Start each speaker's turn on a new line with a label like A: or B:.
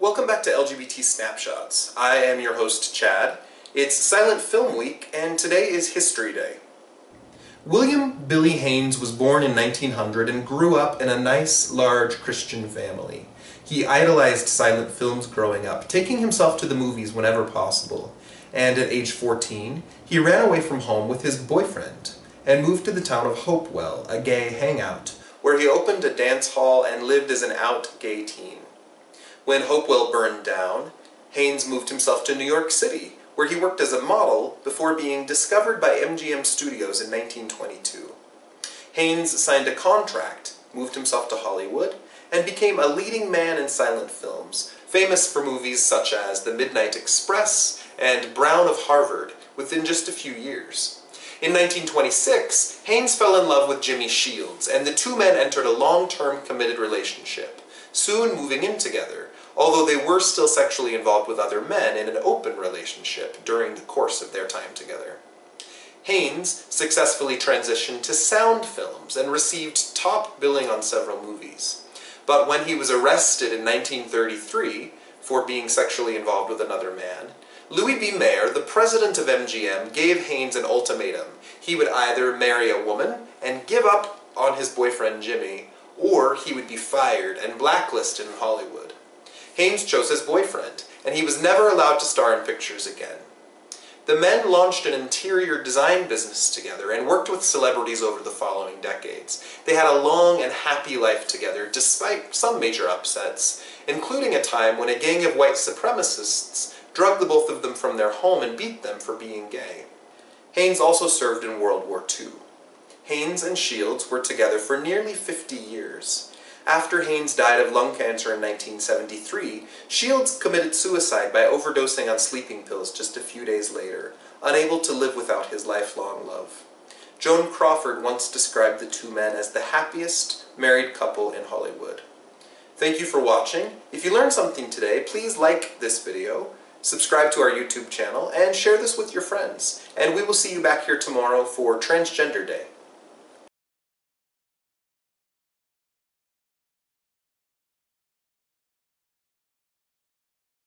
A: Welcome back to LGBT Snapshots. I am your host, Chad. It's Silent Film Week, and today is History Day. William Billy Haines was born in 1900 and grew up in a nice, large Christian family. He idolized silent films growing up, taking himself to the movies whenever possible. And at age 14, he ran away from home with his boyfriend and moved to the town of Hopewell, a gay hangout, where he opened a dance hall and lived as an out gay teen. When Hopewell burned down, Haines moved himself to New York City, where he worked as a model before being discovered by MGM Studios in 1922. Haines signed a contract, moved himself to Hollywood, and became a leading man in silent films, famous for movies such as The Midnight Express and Brown of Harvard, within just a few years. In 1926, Haines fell in love with Jimmie Shields, and the two men entered a long-term committed relationship, soon moving in together, although they were still sexually involved with other men in an open relationship during the course of their time together. Haines successfully transitioned to sound films and received top billing on several movies. But when he was arrested in 1933 for being sexually involved with another man, Louis B. Mayer, the president of MGM, gave Haines an ultimatum. He would either marry a woman and give up on his boyfriend Jimmie, or he would be fired and blacklisted in Hollywood. Haines chose his boyfriend, and he was never allowed to star in pictures again. The men launched an interior design business together and worked with celebrities over the following decades. They had a long and happy life together, despite some major upsets, including a time when a gang of white supremacists drugged the both of them from their home and beat them for being gay. Haines also served in World War II. Haines and Shields were together for nearly 50 years. After Haines died of lung cancer in 1973, Shields committed suicide by overdosing on sleeping pills just a few days later, unable to live without his lifelong love. Joan Crawford once described the two men as the happiest married couple in Hollywood. Thank you for watching. If you learned something today, please like this video, subscribe to our YouTube channel, and share this with your friends. And we will see you back here tomorrow for Transgender Day.